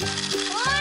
Whoa!